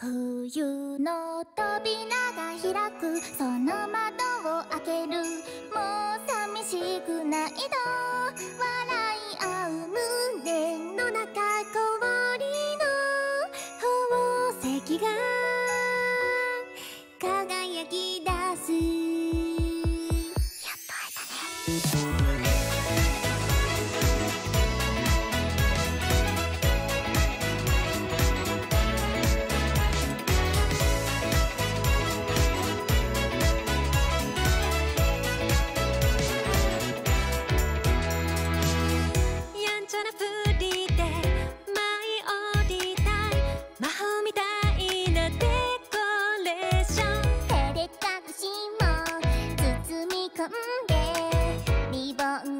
冬の扉が開く。その窓を開ける。もう寂しくないと笑い合う胸の中氷の宝石が輝き出す。やっと会えたね。なり舞い降りたい魔法みたいなデコレーション。照れ隠しも包み込んでリボン